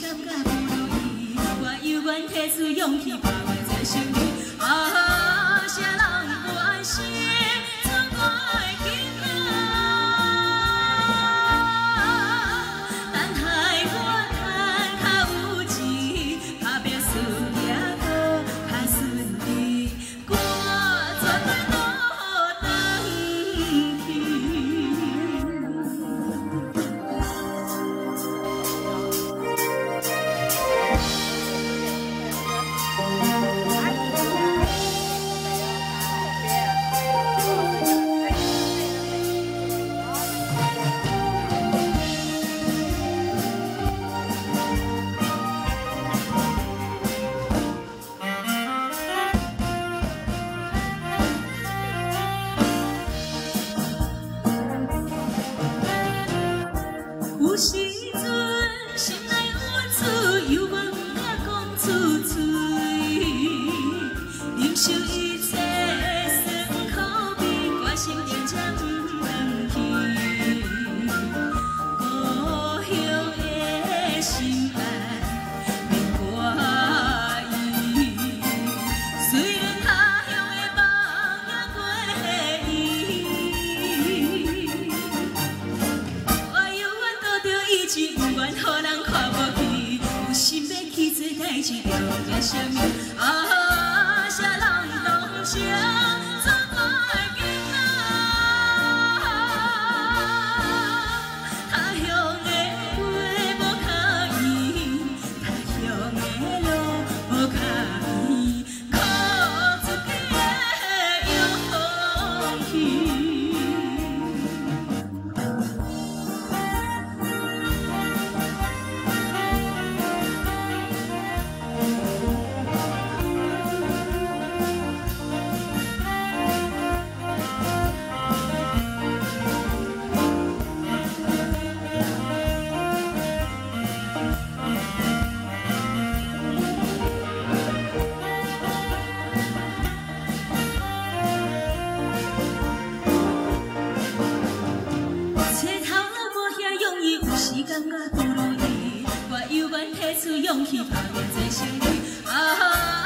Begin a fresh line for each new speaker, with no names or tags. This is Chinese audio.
感觉不如意，我犹原提出勇气，把我再想你。啊志，不管予人看无去，有心要去做代志，条件啥物？啊，谁人当成？不如意，我犹原提出勇气，打拼做生意。啊！